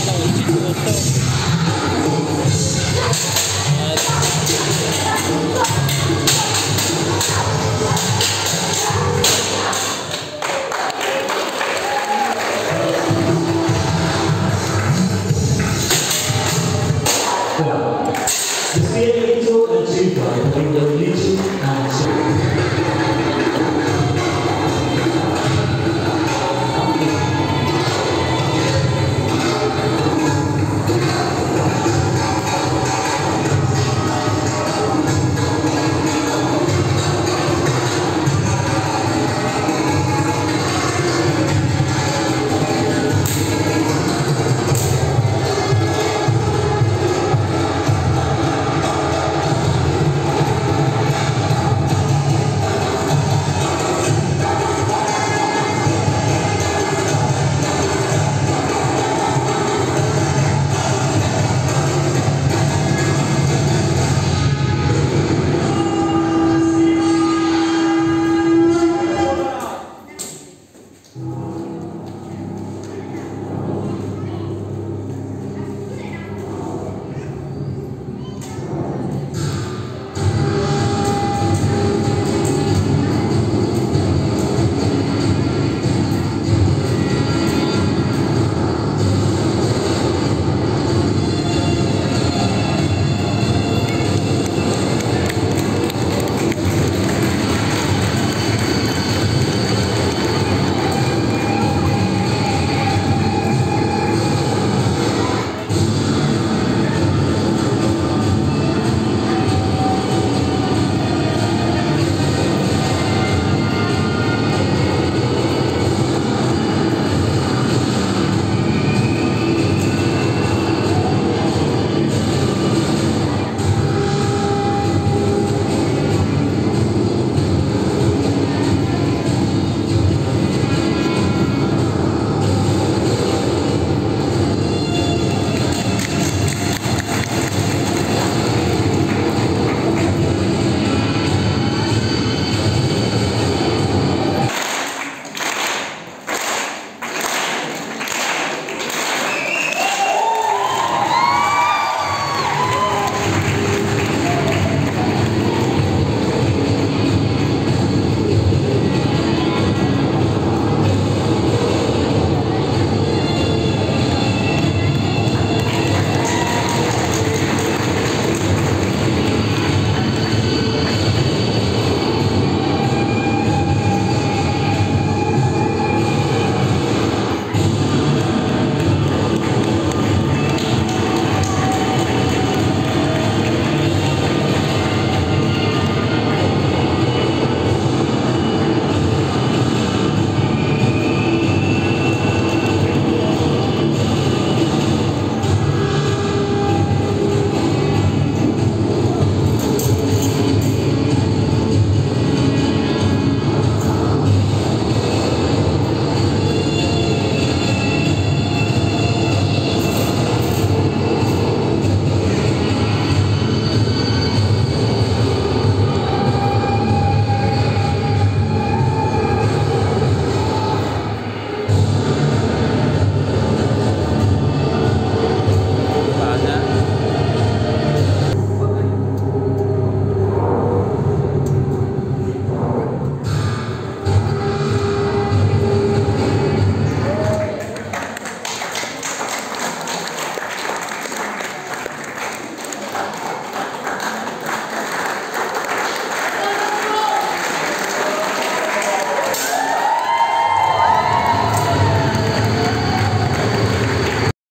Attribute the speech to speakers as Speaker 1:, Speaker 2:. Speaker 1: 好了，我继续了。